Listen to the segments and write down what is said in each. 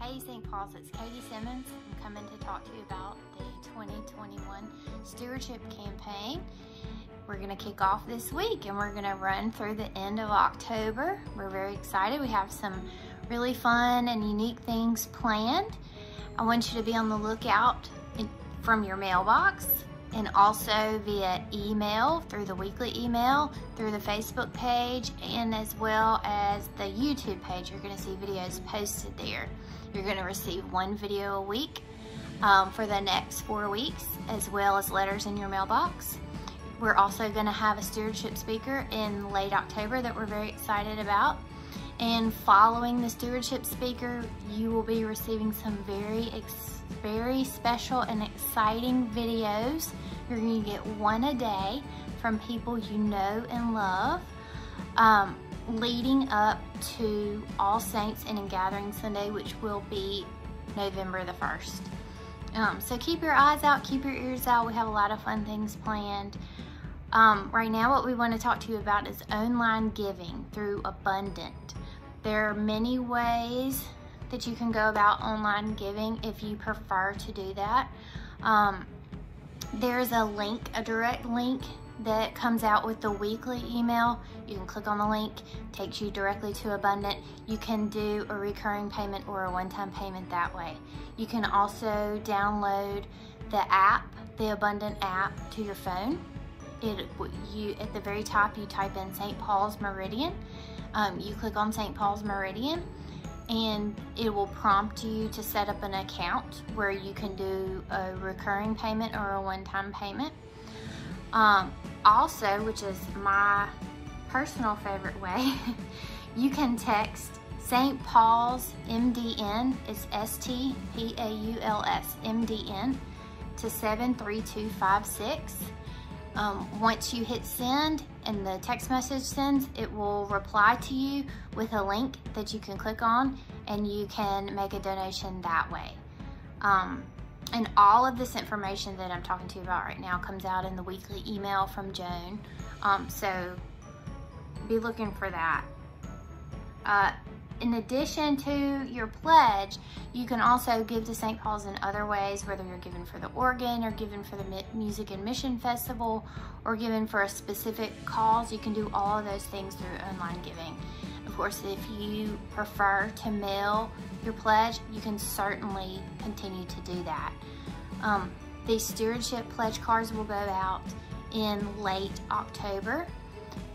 Hey St. Paul's, it's Katie Simmons. I'm coming to talk to you about the 2021 Stewardship Campaign. We're going to kick off this week and we're going to run through the end of October. We're very excited. We have some really fun and unique things planned. I want you to be on the lookout from your mailbox and also via email through the weekly email, through the Facebook page, and as well as the YouTube page. You're going to see videos posted there. You're going to receive one video a week um, for the next four weeks, as well as letters in your mailbox. We're also going to have a stewardship speaker in late October that we're very excited about. And following the stewardship speaker, you will be receiving some very, very special and exciting videos. You're going to get one a day from people you know and love. Um, leading up to All Saints and Ingathering Sunday, which will be November the 1st. Um, so keep your eyes out, keep your ears out. We have a lot of fun things planned. Um, right now, what we want to talk to you about is online giving through Abundant. There are many ways that you can go about online giving if you prefer to do that. Um, there's a link, a direct link that comes out with the weekly email. You can click on the link, takes you directly to Abundant. You can do a recurring payment or a one-time payment that way. You can also download the app, the Abundant app to your phone. It, you At the very top, you type in St. Paul's Meridian. Um, you click on St. Paul's Meridian and it will prompt you to set up an account where you can do a recurring payment or a one-time payment. Um, also, which is my personal favorite way, you can text St. Paul's MDN, it's S-T-P-A-U-L-S, MDN, to 73256. Um, once you hit send and the text message sends, it will reply to you with a link that you can click on and you can make a donation that way. Um, and all of this information that I'm talking to you about right now comes out in the weekly email from Joan. Um, so be looking for that. Uh, in addition to your pledge, you can also give to St. Paul's in other ways, whether you're given for the organ or given for the Music and Mission Festival or given for a specific cause. You can do all of those things through online giving. Of course, if you prefer to mail your pledge, you can certainly continue to do that. Um, the stewardship pledge cards will go out in late October.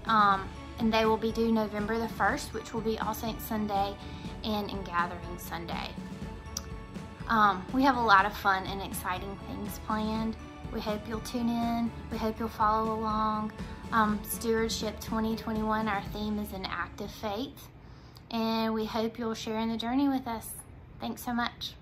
Um, and they will be due November the 1st, which will be All Saints Sunday and Ingathering Sunday. Um, we have a lot of fun and exciting things planned. We hope you'll tune in. We hope you'll follow along. Um, Stewardship 2021, our theme is an active faith. And we hope you'll share in the journey with us. Thanks so much.